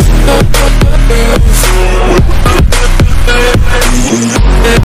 Let's go.